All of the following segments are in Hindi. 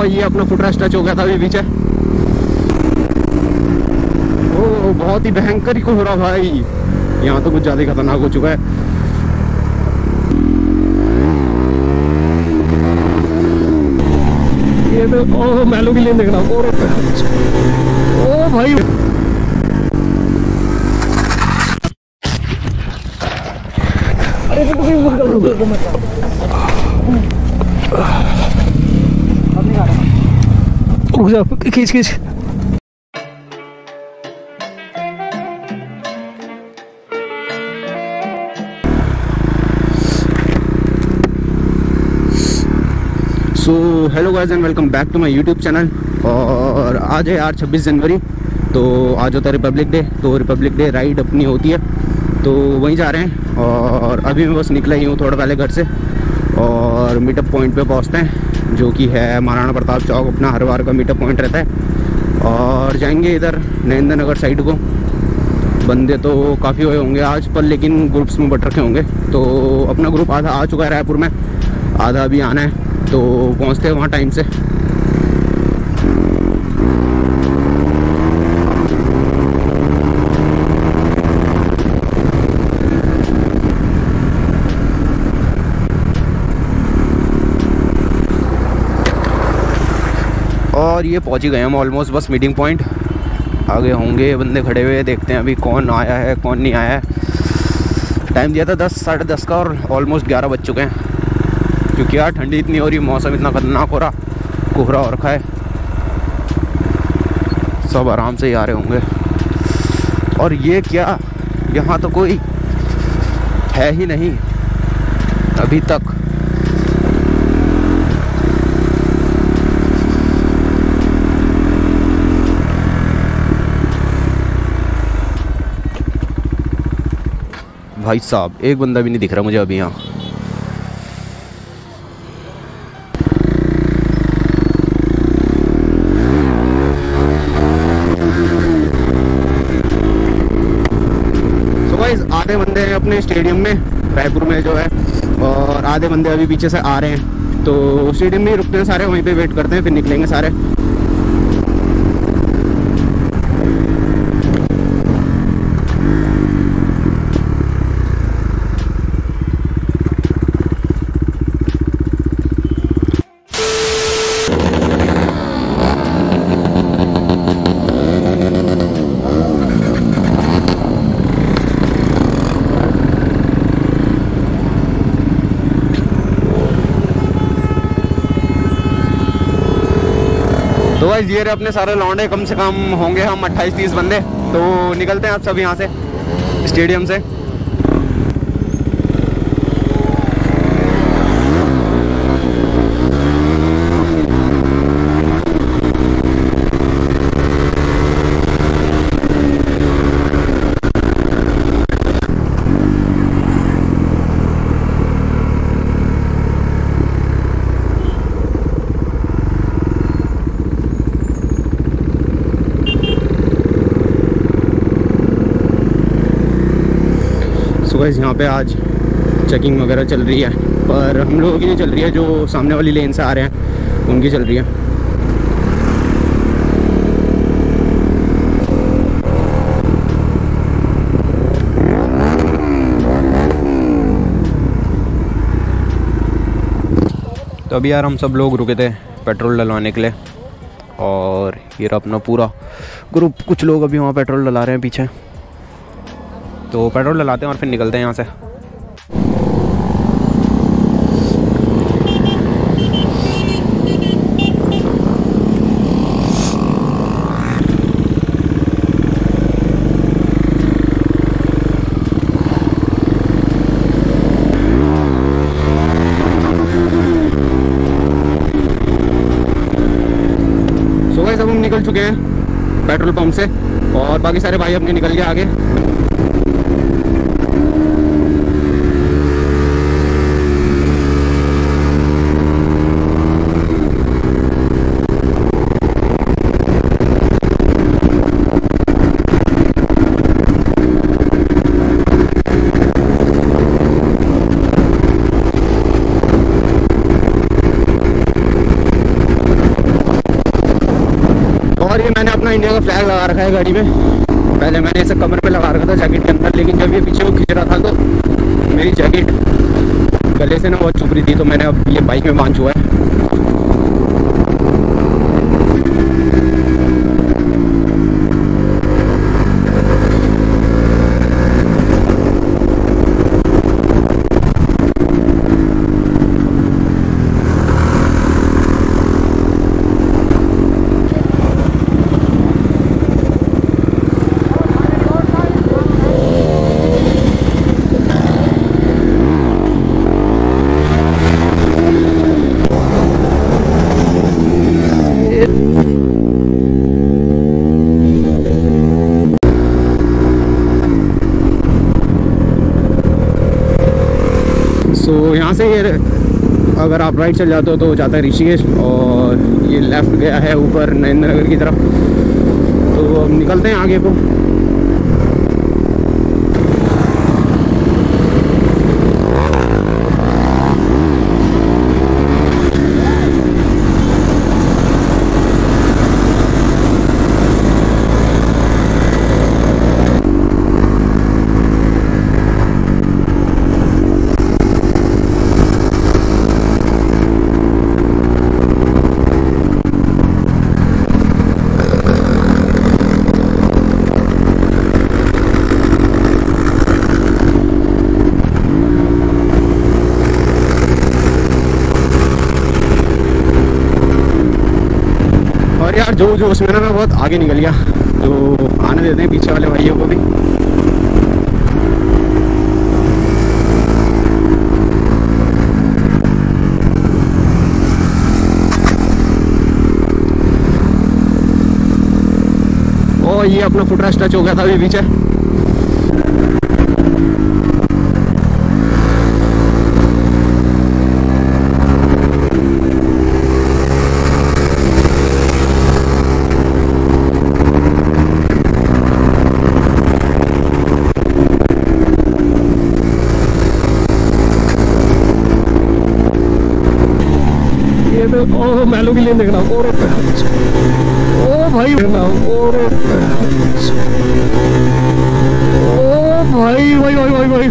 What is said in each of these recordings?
और ये अपना फुटरेस्ट टच हो गया था अभी पीछे ओ बहुत ही भयंकर ही कोहरा भाई यहाँ तो कुछ ज़्यादा ही खतरनाक हो चुका है ये तो ओ मैलो के लिए देख रहा हूँ ओ भाई रुक जा खींच खींच। So hello guys and welcome back to my YouTube channel और आज है यार 26 जनवरी तो आज होता है रिपब्लिक डे तो रिपब्लिक डे राइड अपनी होती है। तो वहीं जा रहे हैं और अभी मैं बस निकला ही हूँ थोड़ा पहले घर से। और मीटअप पॉइंट पे पहुँचते हैं, जो कि है महाराणा प्रताप चौक, अपना हर बार का मीटअप पॉइंट रहता है। और जाएँगे इधर नरेंद्र नगर साइड को। बंदे तो काफ़ी हुए होंगे आज पर, लेकिन ग्रुप्स में बट रखे होंगे। तो अपना ग्रुप आधा आ चुका है रायपुर में, आधा अभी आना है तो पहुँचते हैं वहाँ टाइम से। और ये पहुँच ही गए हम ऑलमोस्ट बस मीटिंग पॉइंट आगे होंगे, बंदे खड़े हुए, देखते हैं अभी कौन आया है, कौन नहीं आया है। टाइम दिया था दस, साढ़े दस का और ऑलमोस्ट ग्यारह बज चुके हैं। क्योंकि यार ठंडी इतनी हो रही, मौसम इतना खतरनाक हो रहा, कोहरा और रखा है। सब आराम से ही आ रहे होंगे। और ये क्या, यहाँ तो कोई है ही नहीं, अभी तक। भाई साहब, एक बंदा भी नहीं दिख रहा मुझे अभी यहाँ। आधे बंदे हैं अपने स्टेडियम में, रायपुर में जो है, और आधे बंदे अभी पीछे से आ रहे हैं। तो स्टेडियम में ही रुकते हैं सारे, वहीं पे वेट करते हैं, फिर निकलेंगे सारे। भाई ये रहे अपने सारे लौंडे, कम से कम होंगे हम 28 तीस बंदे। तो निकलते हैं आप सब यहाँ से, स्टेडियम से। सुबह यहाँ पे आज चेकिंग वगैरह चल रही है। पर हम लोगों की नहीं चल रही है, जो सामने वाली लेन से आ रहे हैं, उनकी चल रही है। तो अभी यार हम सब लोग रुके थे पेट्रोल डलवाने के लिए, और ये अपना पूरा ग्रुप कुछ लोग अभी वहाँ पेट्रोल डला रहे हैं पीछे। तो पेट्रोल डलाते हैं और फिर निकलते हैं यहाँ से। निकल चुके हैं पेट्रोल पंप से और बाकी सारे भाई अपने निकल गए आगे। लगा रखा है गाड़ी में। पहले मैंने इसे कमर पे लगा रखा था जैकेट के अंदर, लेकिन जब ये पीछे को खींच रहा था तो मेरी जैकेट गले से ना बहुत चुप रही थी तो मैंने अब ये बाइक में बाँध हुआ है। सो ये अगर आप राइट चल जाते हो तो जाता है ऋषिकेश और ये लेफ़्ट गया है ऊपर नरेंद्र नगर की तरफ़। तो निकलते हैं आगे को और यार जो जो उसमें ना मैं बहुत आगे निकल गया। तो आने देते हैं पीछे वाले भाइयों को भी। ये अपना फुटरेस्ट टच हो गया था अभी पीछे ये तो ओ मैलो ओ भाई ओ भाई भाई भाई भाई भाई।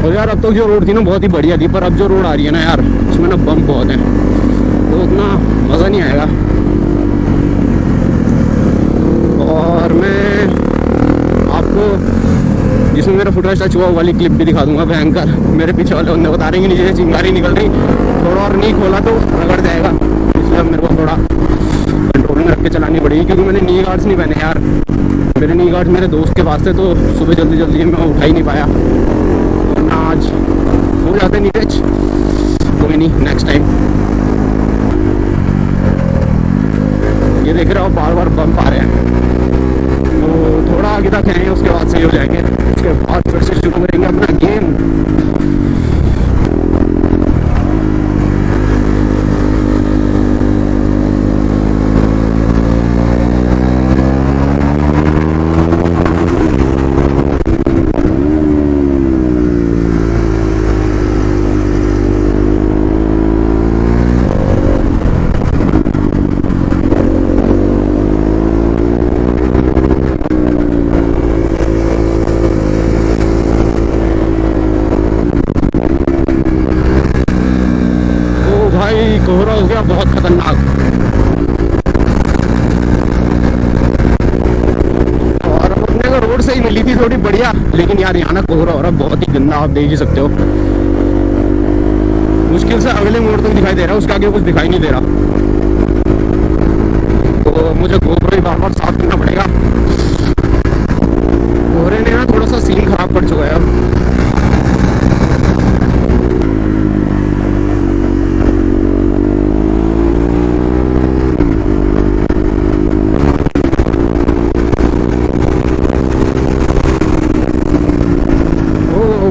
और यार, अब तक जो रोड थी ना, बहुत ही बढ़िया थी, पर अब जो रोड आ रही है ना यार, उसमें ना बम बहुत है। तो उतना मज़ा नहीं आएगा और मैं आपको जिसमें मेरा फुटरेस्ट टच हुआ, वाली क्लिप भी दिखा दूँगा, भयंकर। मेरे पीछे वाले बंदे बता रहे हैं नीचे से चिंगारी निकल रही। थोड़ा और नहीं खोला तो रगड़ जाएगा। इसलिए मेरे को थोड़ा कंट्रोल में रख के चलानी पड़ेगी, क्योंकि मैंने नी गार्ड्स नहीं पहने यार। मेरे नी गार्ड्स मेरे दोस्त के थे तो सुबह जल्दी जल्दी मैं उठा ही नहीं पाया। आज हो जाते नीरज कोई नहीं नेक्स्ट टाइम ये देख रहे हो बार बार बम्प आ रहे हैं। थोड़ा आगे तक हैं, उसके बाद सही हो जाएँगे। उसके बाद फिर से शुरू करेंगे अपना गेम भाई कोहरा हो गया बहुत खतरनाक और अपने को रोड सही मिली थी थोड़ी बढ़िया लेकिन यार, यहाँ ना कोहरा हो रहा, बहुत ही गंदा आप देख ही सकते हो। मुश्किल से अगले मोड़ तक दिखाई दे रहा है, उसके आगे कुछ दिखाई नहीं दे रहा। तो मुझे गोप्रो ही बार बार साफ़ करना पड़ेगा कोहरे ने ना थोड़ा सा सीन खराब कर चुका है अब ओ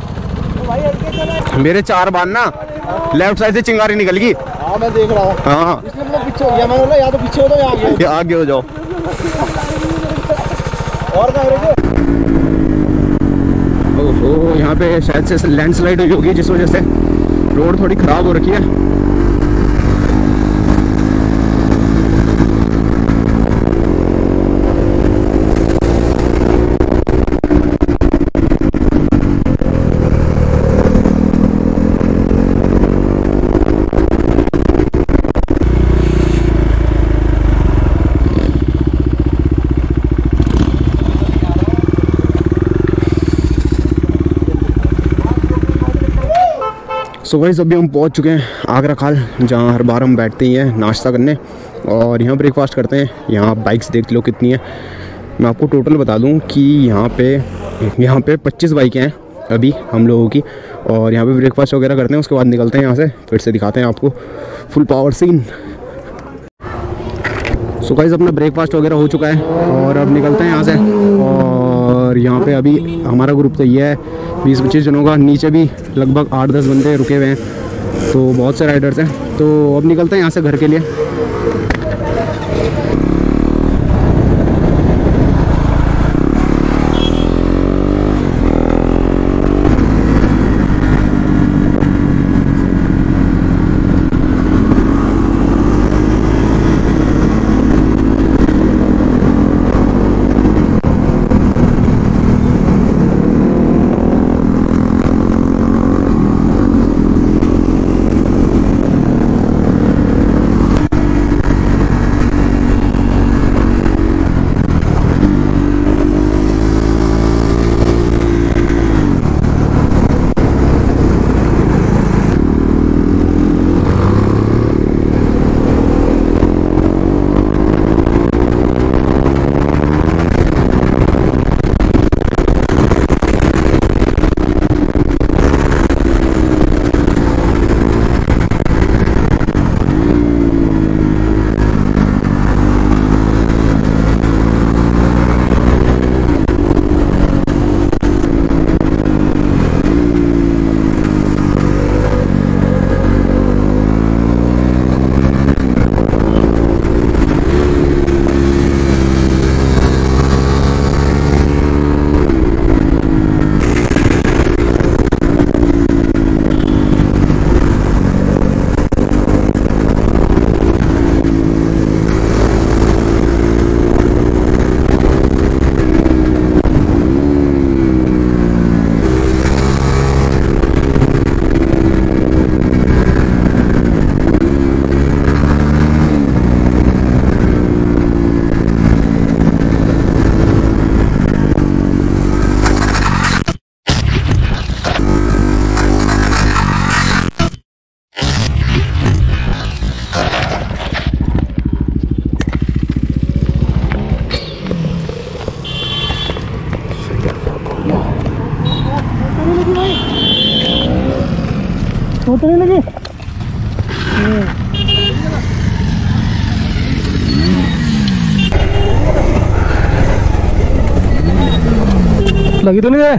मेरे चार बार ना लेफ़्ट साइड से चिंगारी निकल गई। हाँ मैं देख रहा हूँ। हाँ पीछे हो गया मैं बोला या तो पीछे हो तो या आगे हो। आगे हो जाओ। और ओहो यहाँ पे शायद से लैंडस्लाइड हुई होगी जिस वजह से रोड थोड़ी खराब हो रखी है। सो गाइस, अभी हम पहुँच चुके हैं आगरा खाल, जहाँ हर बार हम बैठते ही हैं नाश्ता करने। और यहाँ ब्रेकफास्ट करते हैं। यहाँ बाइक्स देख लो कितनी है। मैं आपको टोटल बता दूँ कि यहाँ पे यहाँ पे 25 बाइकें हैं अभी हम लोगों की। और यहाँ पे ब्रेकफास्ट वगैरह करते हैं, उसके बाद निकलते हैं यहाँ से, फिर से दिखाते हैं आपको full power scene so guys, अपना ब्रेकफास्ट वगैरह हो चुका है और अब निकलते हैं यहाँ से। और यहाँ पे अभी हमारा ग्रुप तो ये है, बीस पच्चीस जनों का, नीचे भी लगभग आठ दस बंदे रुके हुए हैं तो बहुत से राइडर्स हैं। तो अब निकलते हैं यहाँ से घर के लिए। लगी तो नहीं है?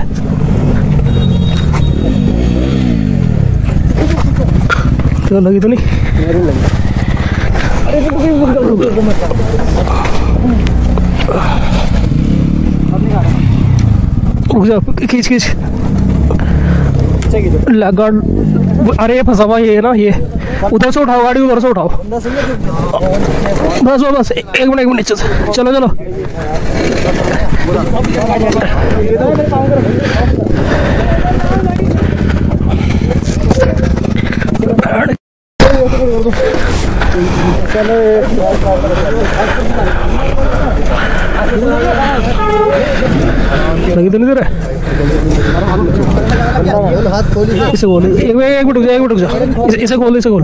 तो लगी तो नहीं? जा खींच खींच। अरे, ये फंसा हुआ, ये ना, ये। उधर से उठाओ, गाड़ी उधर से उठाओ। बस बस एक मिनट एक मिनट चलो चलो। लगी तो नहीं खोली इसे खोल एक मिनट एक मिनट रुक जा एक मिनट रुक जा। इसे- इसे खोल इसे खोल।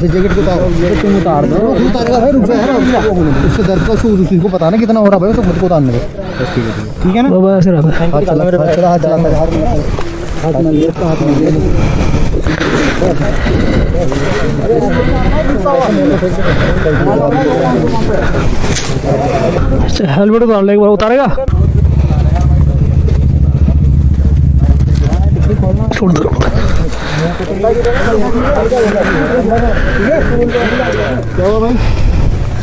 जैकेट को उतारो तुम उतार दो उतारेगा भाई रुक जा उससे दर्द का शूज़ उसी को पता ना कितना हो रहा भाई तो मुझको उतारने दो ठीक है ना? है चला हाथ चला हेलमेट उतार एक बार उतारेगा? छोड़ दो।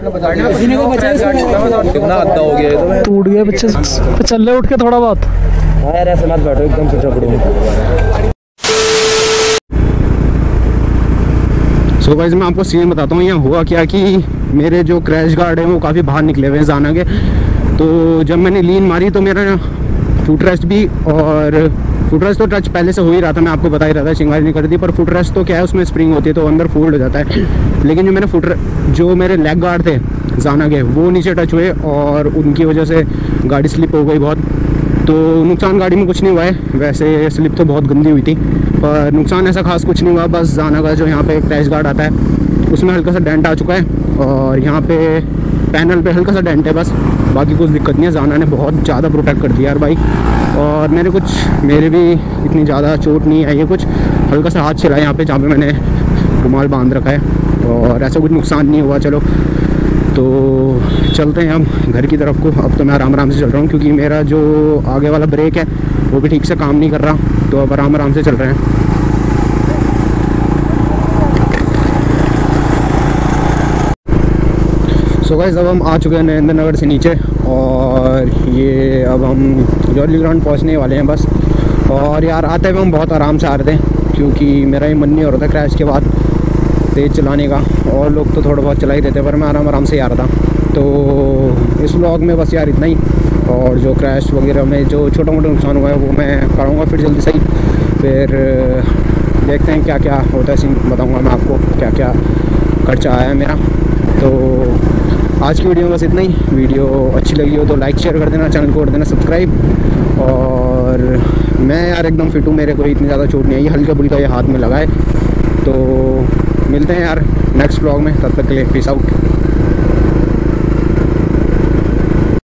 कितना अद्दा हो गया टूट गया बच्चे चल रहे उठ के थोड़ा बहुत। तो यार ऐसे मत बैठो एकदम सो गाइस मैं आपको सीन बताता हूँ यहाँ हुआ क्या कि मेरे जो क्रैश गार्ड हैं वो काफ़ी बाहर निकले हुए हैं जाना के। तो जब मैंने लीन मारी तो मेरा फुट रेस्ट भी और फुट रेस्ट तो टच पहले से हो ही रहा था, मैं आपको बता ही रहा था चिंगारी नहीं कर दी, पर फुट तो क्या है, उसमें स्प्रिंग होती है तो अंदर फोल्ड हो जाता है। लेकिन जो मैंने फुट जो मेरे लेग गार्ड थे, जाना के, वो नीचे टच हुए और उनकी वजह से गाड़ी स्लिप हो गई बहुत। तो नुकसान गाड़ी में कुछ नहीं हुआ है, वैसे स्लिप तो बहुत गंदी हुई थी, पर नुकसान ऐसा खास कुछ नहीं हुआ, बस जाना का जो यहाँ पे क्रैश गार्ड आता है, उसमें हल्का सा डेंट आ चुका है और यहाँ पे पैनल पे हल्का सा डेंट है बस। बाकी कुछ दिक्कत नहीं है। जाना ने बहुत ज़्यादा प्रोटेक्ट कर दिया यार बाइक और मैंने कुछ, मेरे भी इतनी ज़्यादा चोट नहीं आई है कुछ। हल्का सा हाथ छिला है यहाँ पे, जहाँ पे मैंने रुमाल बाँध रखा है। और ऐसा कुछ नुकसान नहीं हुआ, चलो। तो चलते हैं हम घर की तरफ़ को। अब तो मैं आराम आराम से चल रहा हूँ, क्योंकि मेरा जो आगे वाला ब्रेक है, वो भी ठीक से काम नहीं कर रहा। तो अब आराम आराम से चल रहे हैं। सो गाइस, अब हम आ चुके हैं नरेंद्र नगर से नीचे और ये अब हम जॉली ग्राउंड पहुँचने वाले हैं बस। और यार, आते हुए हम बहुत आराम से आ रहे थे, क्योंकि मेरा ये मन नहीं हो रहा था क्रैश के बाद तेज़ चलाने का, और लोग तो थोड़ा बहुत चला ही देते, पर मैं आराम आराम से ही आ रहा था। तो इस व्लॉग में बस यार इतना ही, और जो क्रैश वगैरह में जो छोटा मोटा नुकसान हुआ है, वो मैं कराऊँगा फिर जल्दी से ही। फिर, देखते हैं क्या क्या होता है, सीन बताऊँगा मैं आपको क्या क्या खर्चा आया है मेरा। तो आज की वीडियो में बस इतना ही। वीडियो अच्छी लगी हो तो लाइक शेयर कर देना चैनल को कर देना सब्सक्राइब और मैं यार एकदम फिट हूँ, मेरे को इतनी ज़्यादा चोट नहीं आई, हल्का बुल्का ये हाथ में लगाए तो मिलते हैं यार नेक्स्ट ब्लॉग में, तब तक के लिए पीस आउट